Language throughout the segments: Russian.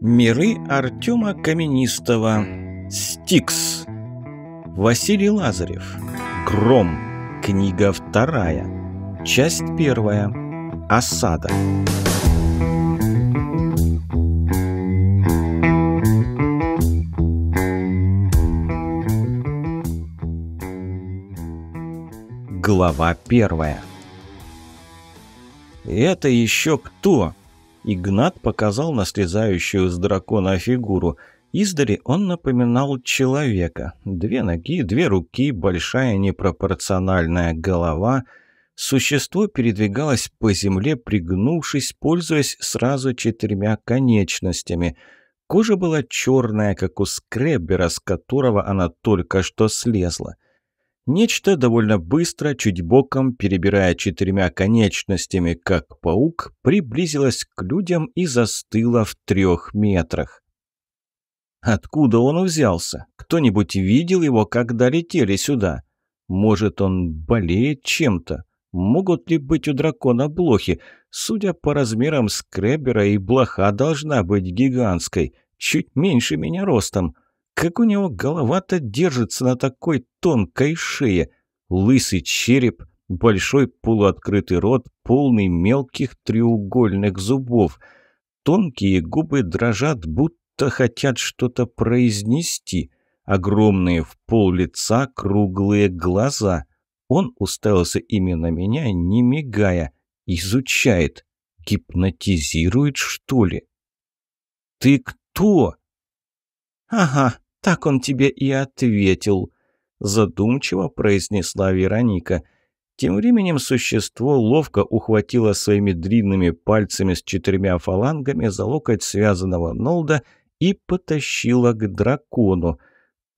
Миры Артема Каменистого. Стикс. Василий Лазарев. Гром. Книга вторая. Часть первая. Осада. Глава первая. «Это еще кто?» Игнат показал на слезающую с дракона фигуру. Издали он напоминал человека. Две ноги, две руки, большая непропорциональная голова. Существо передвигалось по земле, пригнувшись, пользуясь сразу четырьмя конечностями. Кожа была черная, как у скреббера, с которого она только что слезла. Нечто довольно быстро, чуть боком, перебирая четырьмя конечностями, как паук, приблизилось к людям и застыло в трех метрах. Откуда он взялся? Кто-нибудь видел его, когда летели сюда? Может, он болеет чем-то? Могут ли быть у дракона блохи? Судя по размерам скребера, и блоха должна быть гигантской, чуть меньше меня ростом. Как у него голова-то держится на такой тонкой шее? Лысый череп, большой полуоткрытый рот, полный мелких треугольных зубов. Тонкие губы дрожат, будто хотят что-то произнести. Огромные в пол лица круглые глаза. Он уставился именно меня, не мигая. Изучает. Гипнотизирует, что ли? «Ты кто?» «Ага, так он тебе и ответил», – задумчиво произнесла Вероника. Тем временем существо ловко ухватило своими длинными пальцами с четырьмя фалангами за локоть связанного Нолда и потащило к дракону.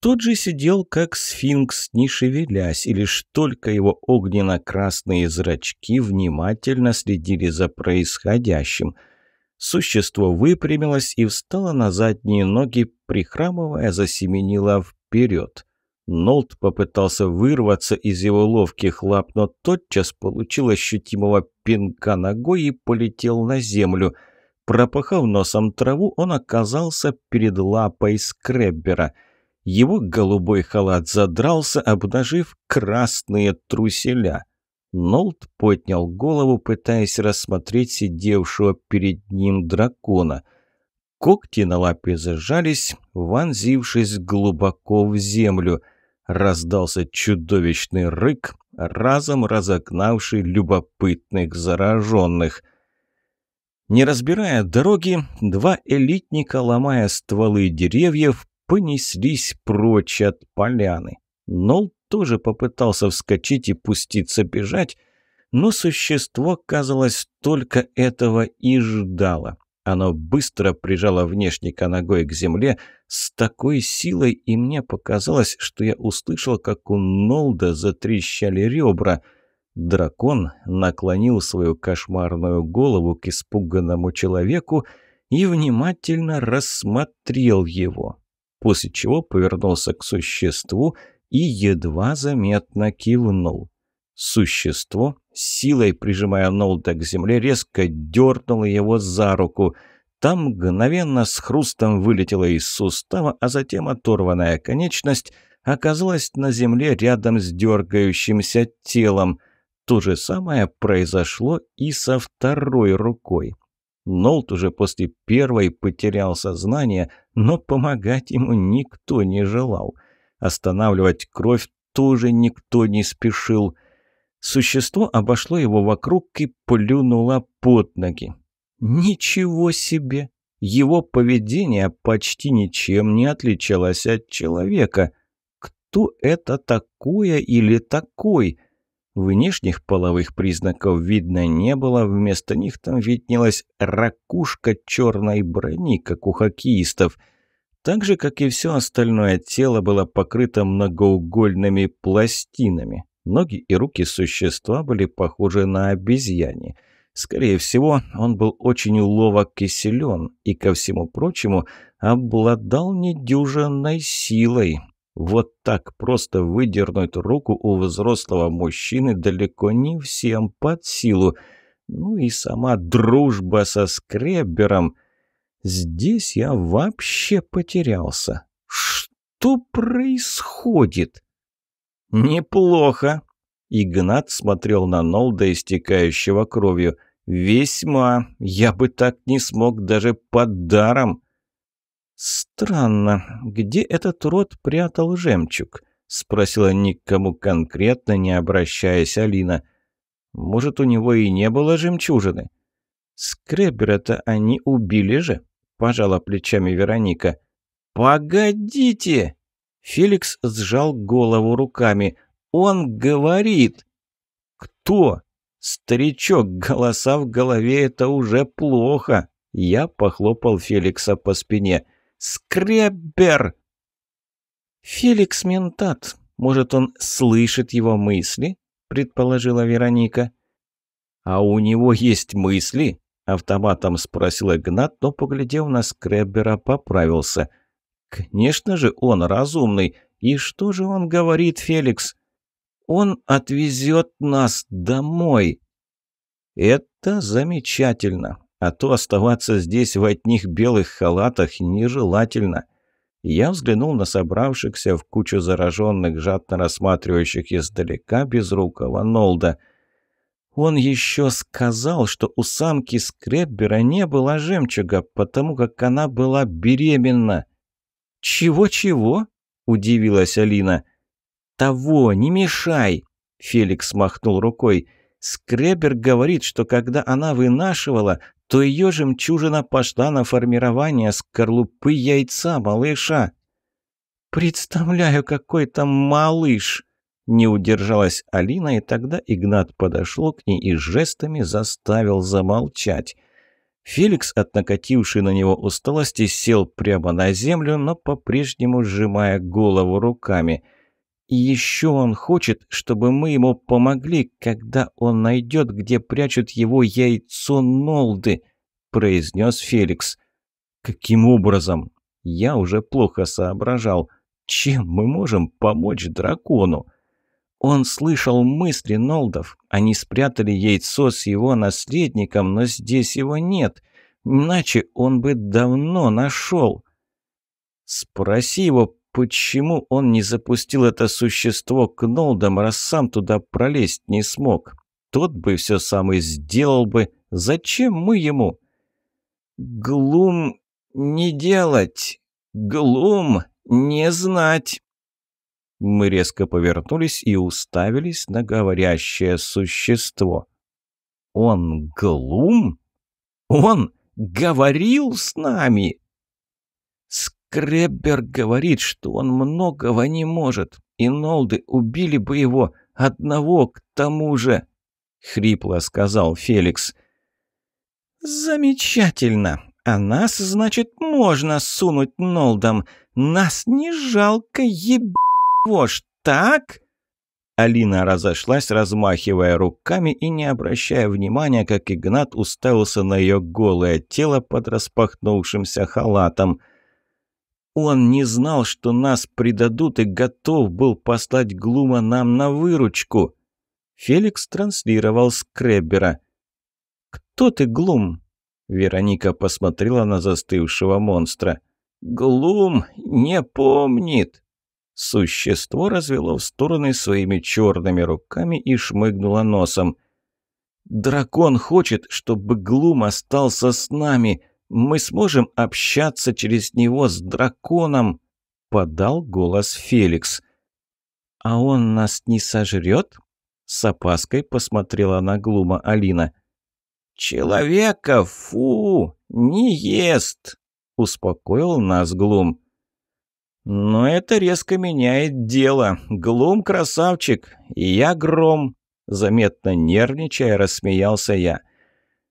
Тот же сидел как сфинкс, не шевелясь, и лишь только его огненно-красные зрачки внимательно следили за происходящим – Существо выпрямилось и встало на задние ноги, прихрамывая, засеменило вперед. Нолт попытался вырваться из его ловких лап, но тотчас получил ощутимого пинка ногой и полетел на землю. Пропахав носом траву, он оказался перед лапой скреббера. Его голубой халат задрался, обнажив красные труселя. Нолт поднял голову, пытаясь рассмотреть сидевшего перед ним дракона. Когти на лапе зажались, вонзившись глубоко в землю. Раздался чудовищный рык, разом разогнавший любопытных зараженных. Не разбирая дороги, два элитника, ломая стволы деревьев, понеслись прочь от поляны. Нолт тоже попытался вскочить и пуститься бежать, но существо, казалось, только этого и ждало. Оно быстро прижало внешника ногой к земле с такой силой, и мне показалось, что я услышал, как у Нолда затрещали ребра. Дракон наклонил свою кошмарную голову к испуганному человеку и внимательно рассмотрел его, после чего повернулся к существу и едва заметно кивнул. Существо, силой прижимая Нолда к земле, резко дернуло его за руку. Там мгновенно с хрустом вылетела из сустава, а затем оторванная конечность оказалась на земле рядом с дергающимся телом. То же самое произошло и со второй рукой. Нолт уже после первой потерял сознание, но помогать ему никто не желал – Останавливать кровь тоже никто не спешил. Существо обошло его вокруг и плюнуло под ноги. Ничего себе! Его поведение почти ничем не отличалось от человека. Кто это такое или такой? Внешних половых признаков видно не было, вместо них там виднелась ракушка черной брони, как у хоккеистов – так же, как и все остальное тело было покрыто многоугольными пластинами. Ноги и руки существа были похожи на обезьяне. Скорее всего, он был очень ловок и силен, и, ко всему прочему, обладал недюжинной силой. Вот так просто выдернуть руку у взрослого мужчины далеко не всем под силу. Ну и сама дружба со скребером – Здесь я вообще потерялся. Что происходит? Неплохо. Игнат смотрел на Нолда, истекающего кровью. Весьма. Я бы так не смог даже под даром. Странно. Где этот род прятал жемчуг? Спросила никому конкретно, не обращаясь Алина. Может, у него и не было жемчужины? Скребера-то они убили же пожала плечами Вероника. «Погодите!» Феликс сжал голову руками. «Он говорит!» «Кто?» «Старичок, голоса в голове — это уже плохо!» Я похлопал Феликса по спине. «Скреббер!» «Феликс ментат. Может, он слышит его мысли?» — предположила Вероника. «А у него есть мысли?» Автоматом спросил Игнат, но, поглядев на Скреббера, поправился. «Конечно же, он разумный. И что же он говорит, Феликс?» «Он отвезет нас домой». «Это замечательно. А то оставаться здесь в одних белых халатах нежелательно». Я взглянул на собравшихся в кучу зараженных, жадно рассматривающих издалека безрукого Нолда – он еще сказал, что у самки Скреббера не было жемчуга, потому как она была беременна. «Чего-чего?» – удивилась Алина. «Того, не мешай!» – Феликс махнул рукой. «Скреббер говорит, что когда она вынашивала, то ее жемчужина пошла на формирование скорлупы яйца малыша». «Представляю, какой там малыш!» Не удержалась Алина, и тогда Игнат подошел к ней и жестами заставил замолчать. Феликс, от накатившей на него усталости, сел прямо на землю, но по-прежнему сжимая голову руками. «И еще он хочет, чтобы мы ему помогли, когда он найдет, где прячут его яйцо Нолды», — произнес Феликс. «Каким образом?» Я уже плохо соображал. «Чем мы можем помочь дракону?» Он слышал мысли Нолдов. Они спрятали яйцо с его наследником, но здесь его нет. Иначе он бы давно нашел. Спроси его, почему он не запустил это существо к Нолдам, раз сам туда пролезть не смог. Тот бы все сам и сделал бы. Зачем мы ему? Глум не делать. Глум не знать. Мы резко повернулись и уставились на говорящее существо. «Он Глум? Он говорил с нами?» Скреббер говорит, что он многого не может, и Нолды убили бы его одного к тому же, — хрипло сказал Феликс. «Замечательно. А нас, значит, можно сунуть Нолдам. Нас не жалко, еб вождь, так?» Алина разошлась, размахивая руками и не обращая внимания, как Игнат уставился на ее голое тело под распахнувшимся халатом. «Он не знал, что нас предадут и готов был послать Глума нам на выручку!» Феликс транслировал Скреббера. «Кто ты, Глум?» Вероника посмотрела на застывшего монстра. «Глум не помнит!» Существо развело в стороны своими черными руками и шмыгнуло носом. «Дракон хочет, чтобы Глум остался с нами. Мы сможем общаться через него с драконом», — подал голос Феликс. «А он нас не сожрет?» — с опаской посмотрела на Глума Алина. «Человека, фу, не ест!» — успокоил нас Глум. Но это резко меняет дело. Глум красавчик, и я гром. Заметно нервничая, рассмеялся я.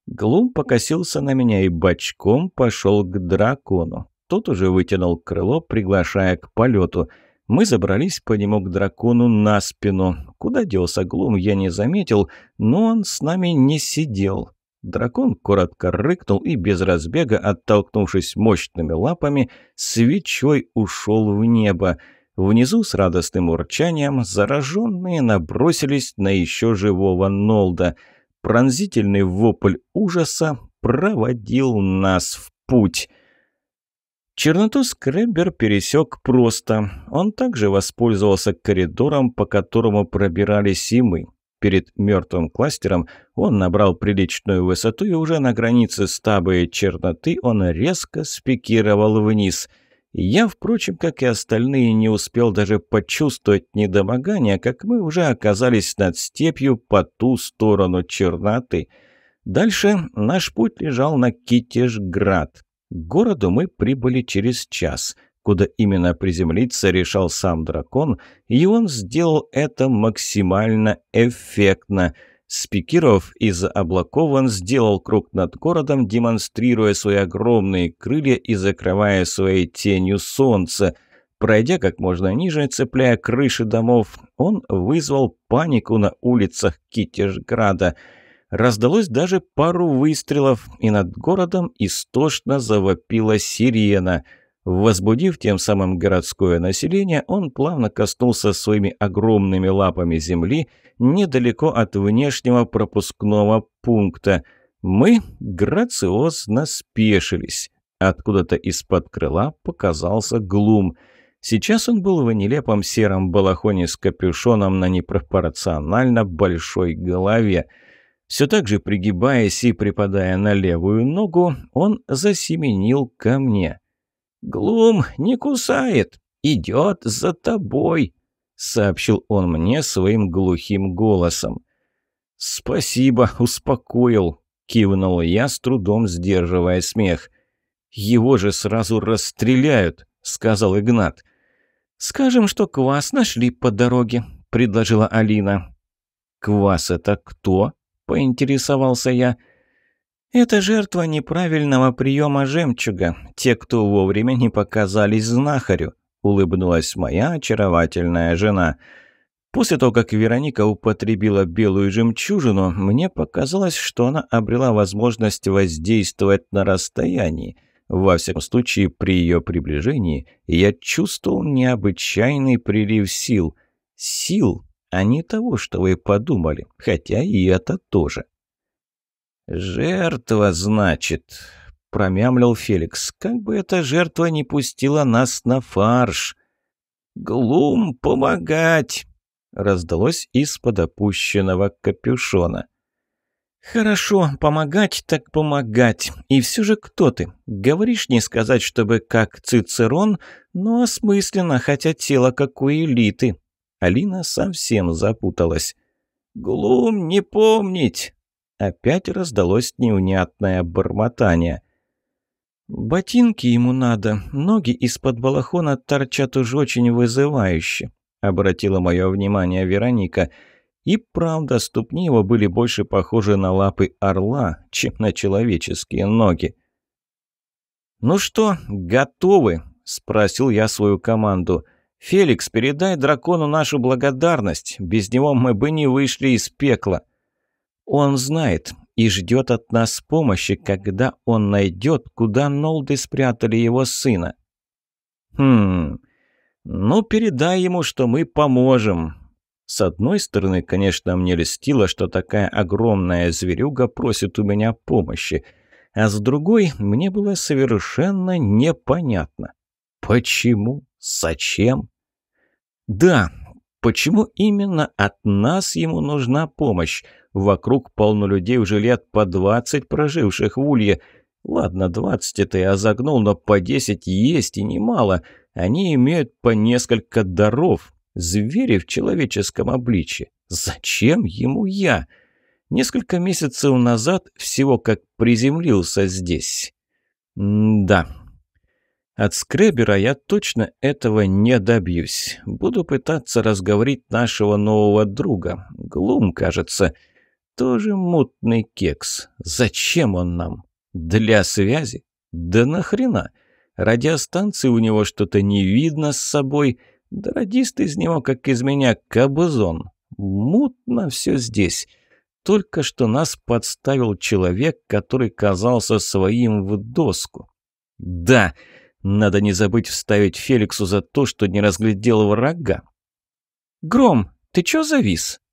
Глум покосился на меня и бочком пошел к дракону. Тот уже вытянул крыло, приглашая к полету. Мы забрались по нему к дракону на спину. Куда делся Глум, я не заметил, но он с нами не сидел. Дракон коротко рыкнул и без разбега, оттолкнувшись мощными лапами, свечой ушел в небо. Внизу с радостным урчанием зараженные набросились на еще живого Нолда. Пронзительный вопль ужаса проводил нас в путь — Черноту Скреббер пересек просто. Он также воспользовался коридором, по которому пробирались и мы. Перед мертвым кластером он набрал приличную высоту, и уже на границе стаба и черноты он резко спикировал вниз. Я, впрочем, как и остальные, не успел даже почувствовать недомогания, как мы уже оказались над степью по ту сторону черноты. Дальше наш путь лежал на Китежград. К городу мы прибыли через час. Куда именно приземлиться, решал сам дракон, и он сделал это максимально эффектно. Спикировав из облаков, он сделал круг над городом, демонстрируя свои огромные крылья и закрывая своей тенью солнце. Пройдя как можно ниже, цепляя крыши домов, он вызвал панику на улицах Китежграда – Раздалось даже пару выстрелов, и над городом истошно завопила сирена. Возбудив тем самым городское население, он плавно коснулся своими огромными лапами земли недалеко от внешнего пропускного пункта. Мы грациозно спешились. Откуда-то из-под крыла показался глум. Сейчас он был в нелепом сером балахоне с капюшоном на непропорционально большой голове – все так же пригибаясь и припадая на левую ногу, он засеменил ко мне. «Глум не кусает, идет за тобой», — сообщил он мне своим глухим голосом. «Спасибо, успокоил», — кивнул я, с трудом сдерживая смех. «Его же сразу расстреляют», — сказал Игнат. «Скажем, что квас нашли по дороге», — предложила Алина. «Квас это кто?» поинтересовался я. «Это жертва неправильного приема жемчуга, те, кто вовремя не показались знахарю», улыбнулась моя очаровательная жена. После того, как Вероника употребила белую жемчужину, мне показалось, что она обрела возможность воздействовать на расстоянии. Во всяком случае, при ее приближении я чувствовал необычайный прилив сил. Сил, а не того, что вы подумали, хотя и это тоже. «Жертва, значит», — промямлил Феликс, — «как бы эта жертва не пустила нас на фарш». «Глум, помогать!» — раздалось из-под опущенного капюшона. «Хорошо, помогать так помогать. И все же кто ты? Говоришь не сказать, чтобы как Цицерон, но осмысленно, хотя тело как у элиты. Алина совсем запуталась. «Глум не помнить!» Опять раздалось невнятное бормотание. «Ботинки ему надо, ноги из-под балахона торчат уж очень вызывающе», обратила мое внимание Вероника. И правда, ступни его были больше похожи на лапы орла, чем на человеческие ноги. «Ну что, готовы?» – спросил я свою команду – «Феликс, передай дракону нашу благодарность. Без него мы бы не вышли из пекла». «Он знает и ждет от нас помощи, когда он найдет, куда Нолды спрятали его сына». «Хм... Ну, передай ему, что мы поможем». С одной стороны, конечно, мне льстило, что такая огромная зверюга просит у меня помощи, а с другой мне было совершенно непонятно. Почему? Зачем? Да, почему именно от нас ему нужна помощь? Вокруг полно людей уже лет по двадцать проживших в Улье. Ладно, двадцать это я загнул, но по десять есть и немало. Они имеют по несколько даров. Звери в человеческом обличье. Зачем ему я? Несколько месяцев назад всего как приземлился здесь. М да, от скребера я точно этого не добьюсь. Буду пытаться разговорить нашего нового друга. Глум, кажется. Тоже мутный кекс. Зачем он нам? Для связи? Да нахрена? Радиостанции у него что-то не видно с собой. Да радист из него, как из меня, кабузон. Мутно все здесь. Только что нас подставил человек, который казался своим в доску. Да, надо не забыть вставить Феликсу за то, что не разглядел врага. «Гром, ты чё завис?» –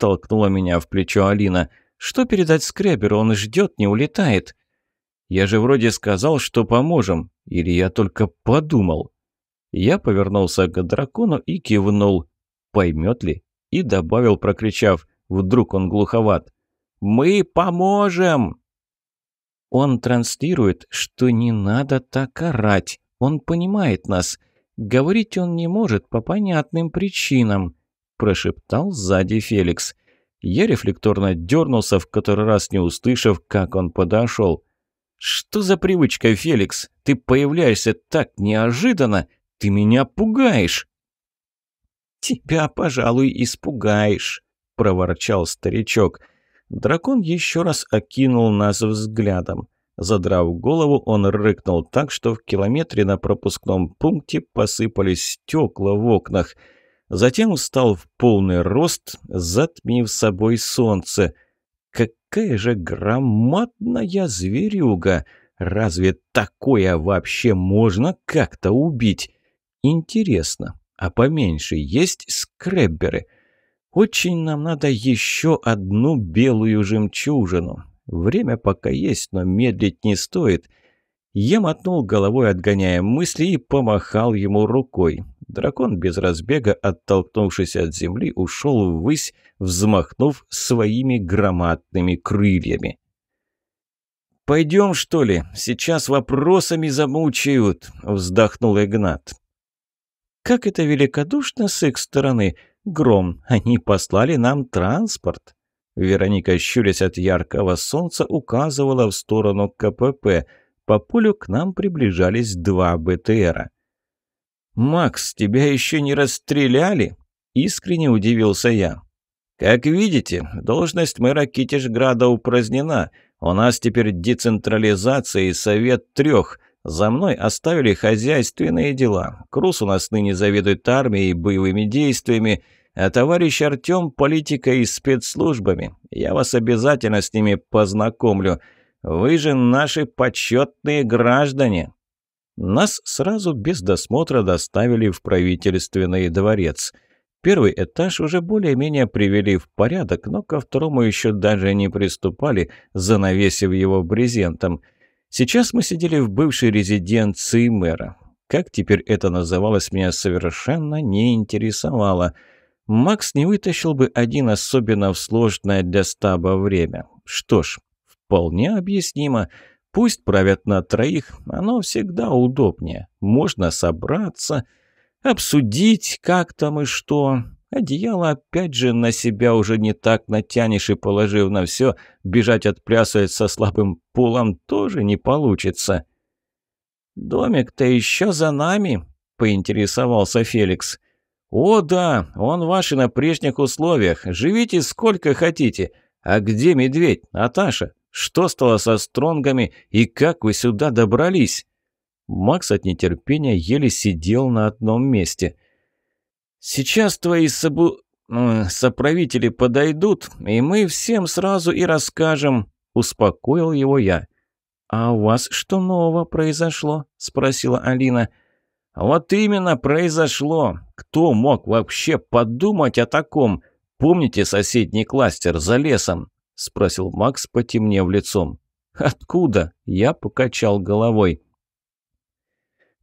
толкнула меня в плечо Алина. «Что передать Скреберу? Он ждет, не улетает». Я же вроде сказал, что поможем. Или я только подумал?» Я повернулся к дракону и кивнул. Поймет ли? И добавил, прокричав. Вдруг он глуховат. «Мы поможем!» Он транслирует, что не надо так орать. Он понимает нас. Говорить он не может по понятным причинам, прошептал сзади Феликс. Я рефлекторно дернулся, в который раз не услышав, как он подошел. «Что за привычка, Феликс? Ты появляешься так неожиданно! Ты меня пугаешь!» «Тебя, пожалуй, испугаешь», — проворчал старичок. Дракон еще раз окинул нас взглядом. Задрав голову, он рыкнул так, что в километре на пропускном пункте посыпались стекла в окнах. Затем встал в полный рост, затмив собой солнце. Какая же громадная зверюга! Разве такое вообще можно как-то убить? Интересно, а поменьше есть скребберы? Очень нам надо еще одну белую жемчужину. Время пока есть, но медлить не стоит. Я мотнул головой, отгоняя мысли, и помахал ему рукой. Дракон без разбега, оттолкнувшись от земли, ушел ввысь, взмахнув своими громадными крыльями. «Пойдем, что ли? Сейчас вопросами замучают», — вздохнул Игнат. «Как это великодушно с их стороны! Гром, они послали нам транспорт!» Вероника, щурясь от яркого солнца, указывала в сторону КПП. По полю к нам приближались два БТРа. «Макс, тебя еще не расстреляли?» – искренне удивился я. «Как видите, должность мэра Китежграда упразднена. У нас теперь децентрализация и совет трех. За мной оставили хозяйственные дела. Крус у нас ныне заведует армией и боевыми действиями а товарищ Артем – политикой и спецслужбами. Я вас обязательно с ними познакомлю. Вы же наши почетные граждане». Нас сразу без досмотра доставили в правительственный дворец. Первый этаж уже более-менее привели в порядок, но ко второму еще даже не приступали, занавесив его брезентом. Сейчас мы сидели в бывшей резиденции мэра. Как теперь это называлось, меня совершенно не интересовало – Макс не вытащил бы один особенно в сложное для стаба время. Что ж, вполне объяснимо. Пусть правят на троих, оно всегда удобнее. Можно собраться, обсудить, как там и что. Одеяло опять же на себя уже не так натянешь и, положив на все, бежать отплясывать со слабым полом тоже не получится. «Домик-то еще за нами?» – поинтересовался Феликс. – «О, да, он ваш и на прежних условиях. Живите сколько хотите. А где медведь, Наташа? Что стало со стронгами и как вы сюда добрались?» Макс от нетерпения еле сидел на одном месте. «Сейчас твои собу... соправители подойдут, и мы всем сразу и расскажем», — успокоил его я. «А у вас что нового произошло?» — спросила Алина. «Вот именно произошло. Кто мог вообще подумать о таком? Помните соседний кластер за лесом?» – спросил Макс, потемнев лицом. «Откуда?» – я покачал головой.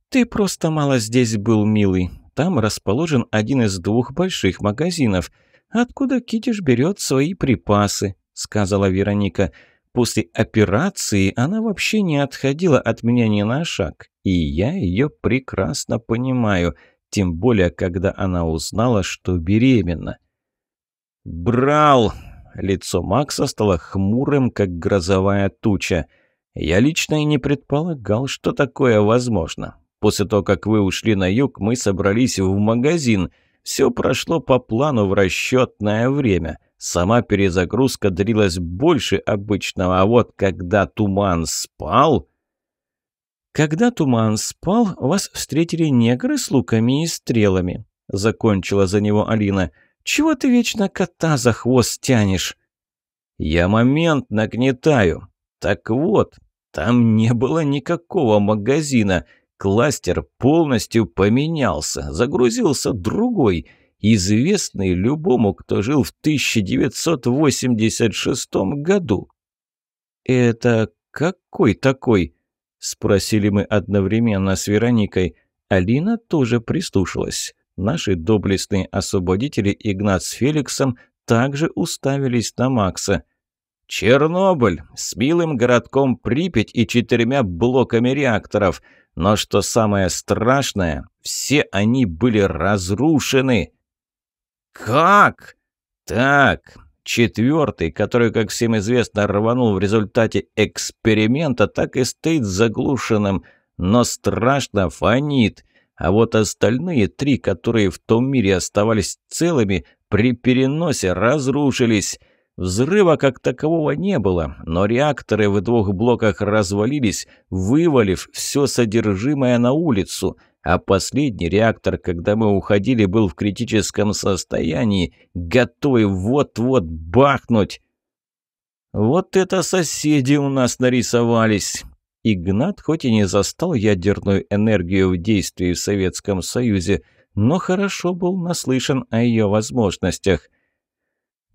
«Ты просто мало здесь был, милый. Там расположен один из двух больших магазинов. Откуда Китиш берет свои припасы?» – сказала Вероника. После операции она вообще не отходила от меня ни на шаг, и я ее прекрасно понимаю, тем более, когда она узнала, что беременна. «Брал!» Лицо Макса стало хмурым, как грозовая туча. «Я лично и не предполагал, что такое возможно. После того, как вы ушли на юг, мы собрались в магазин. Все прошло по плану в расчетное время». Сама перезагрузка длилась больше обычного, а вот когда туман спал... «Когда туман спал, вас встретили негры с луками и стрелами», — закончила за него Алина. «Чего ты вечно кота за хвост тянешь?» «Я момент нагнетаю. Так вот, там не было никакого магазина. Кластер полностью поменялся, загрузился другой» известный любому, кто жил в 1986 году. «Это «Какой такой?» – спросили мы одновременно с Вероникой. Алина тоже прислушалась. Наши доблестные освободители Игнат с Феликсом также уставились на Макса. «Чернобыль! С милым городком Припять и четырьмя блоками реакторов. Но что самое страшное, все они были разрушены!» «Как?» «Так, четвертый, который, как всем известно, рванул в результате эксперимента, так и стоит заглушенным, но страшно фонит. А вот остальные три, которые в том мире оставались целыми, при переносе разрушились. Взрыва как такового не было, но реакторы в двух блоках развалились, вывалив все содержимое на улицу. А последний реактор, когда мы уходили, был в критическом состоянии, готовый вот-вот бахнуть. Вот это соседи у нас нарисовались. Игнат хоть и не застал ядерную энергию в действии в Советском Союзе, но хорошо был наслышан о ее возможностях.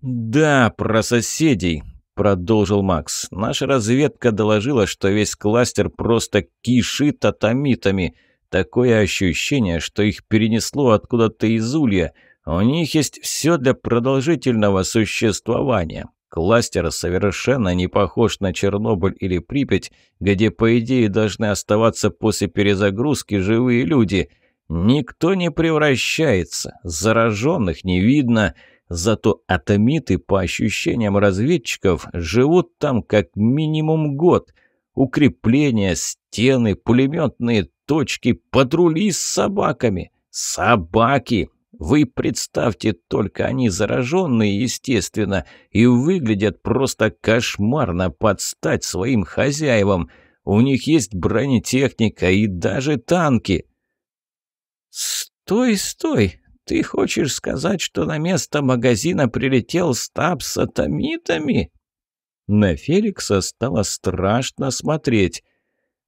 «Да, про соседей», — продолжил Макс. «Наша разведка доложила, что весь кластер просто кишит атомитами. Такое ощущение, что их перенесло откуда-то из улья. У них есть все для продолжительного существования. Кластер совершенно не похож на Чернобыль или Припять, где, по идее, должны оставаться после перезагрузки живые люди. Никто не превращается, зараженных не видно, зато атомиты, по ощущениям разведчиков, живут там как минимум год. Укрепления, стены, пулеметные точки, патрули с собаками. Собаки! Вы представьте только, они зараженные, естественно, и выглядят просто кошмарно под стать своим хозяевам. У них есть бронетехника и даже танки. «Стой, стой! Ты хочешь сказать, что на место магазина прилетел стаб с атомитами?» На Феликса стало страшно смотреть.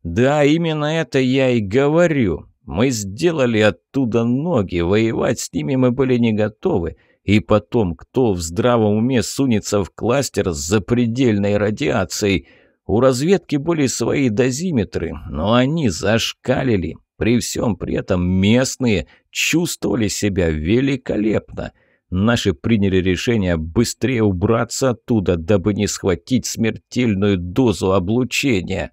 «Да, именно это я и говорю. Мы сделали оттуда ноги, воевать с ними мы были не готовы. И потом, кто в здравом уме сунется в кластер с запредельной радиацией? У разведки были свои дозиметры, но они зашкалили. При всем при этом местные чувствовали себя великолепно. Наши приняли решение быстрее убраться оттуда, дабы не схватить смертельную дозу облучения.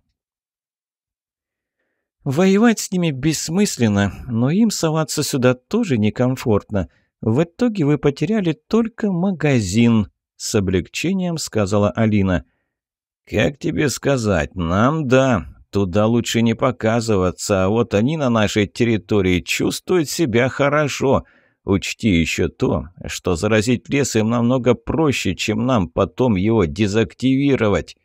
Воевать с ними бессмысленно, но им соваться сюда тоже некомфортно. В итоге вы потеряли только магазин», — с облегчением сказала Алина. «Как тебе сказать? Нам да. Туда лучше не показываться, а вот они на нашей территории чувствуют себя хорошо. Учти еще то, что заразить лес им намного проще, чем нам потом его дезактивировать».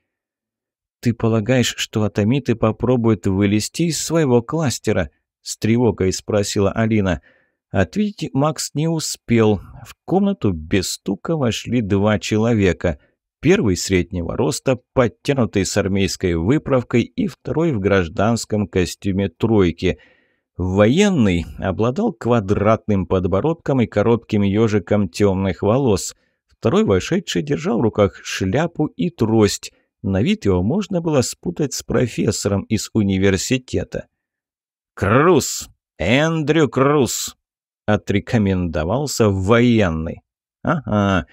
«Ты полагаешь, что атомиты попробуют вылезти из своего кластера?» – с тревогой спросила Алина. Ответить Макс не успел. В комнату без стука вошли два человека. Первый среднего роста, подтянутый с армейской выправкой, и второй в гражданском костюме тройки. Военный обладал квадратным подбородком и коротким ежиком темных волос. Второй вошедший держал в руках шляпу и трость – на вид его можно было спутать с профессором из университета. «Круз! Эндрю Круз!» – отрекомендовался военный. «Ага,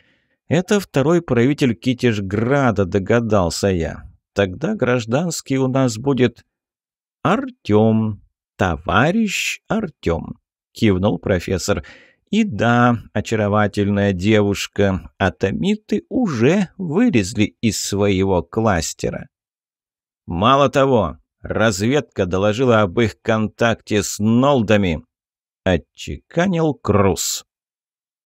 это второй правитель Китежграда», – догадался я. «Тогда гражданский у нас будет Артем, товарищ Артем», – кивнул профессор. И да, очаровательная девушка, атомиты уже вылезли из своего кластера. Мало того, разведка доложила об их контакте с Нолдами, отчеканил Круз.